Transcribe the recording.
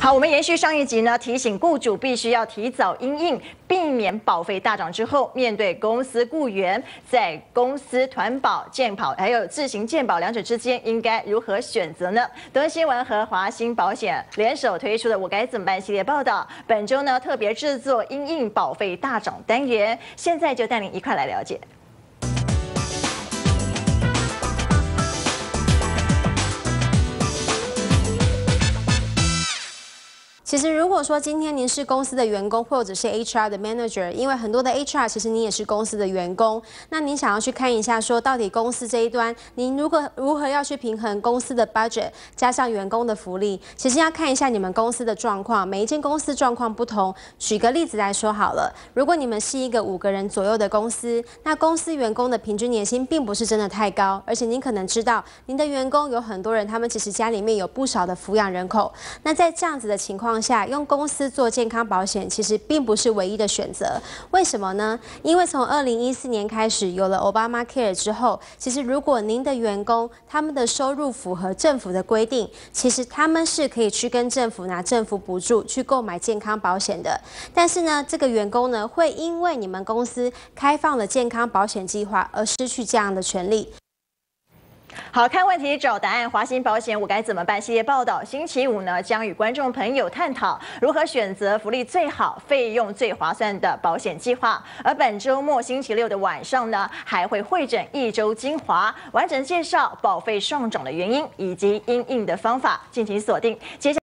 好，我们延续上一集呢，提醒雇主必须要提早应应，避免保费大涨之后，面对公司雇员在公司团保、健保还有自行健保两者之间应该如何选择呢？德新闻和华兴保险联手推出的“我该怎么办”系列报道，本周呢特别制作应应保费大涨单元，现在就带您一块来了解。其实，如果说今天您是公司的员工，或者是 HR 的 manager，因为很多的 HR 其实您也是公司的员工，那您想要去看一下，说到底公司这一端，您如果如何要去平衡公司的 budget 加上员工的福利，其实要看一下你们公司的状况，每一间公司状况不同。举个例子来说好了，如果你们是一个五个人左右的公司，那公司员工的平均年薪并不是真的太高，而且您可能知道，您的员工有很多人，他们其实家里面有不少的抚养人口，那在这样子的情况。下用公司做健康保险，其实并不是唯一的选择。为什么呢？因为从二零一四年开始有了 Obama Care 之后，其实如果您的员工他们的收入符合政府的规定，其实他们是可以去跟政府拿政府补助去购买健康保险的。但是呢，这个员工呢会因为你们公司开放了健康保险计划而失去这样的权利。好看问题找答案，华鑫保险我该怎么办？系列报道，星期五呢将与观众朋友探讨如何选择福利最好、费用最划算的保险计划。而本周末星期六的晚上呢，还会会诊一周精华，完整介绍保费上涨的原因以及因应的方法，敬请锁定。接下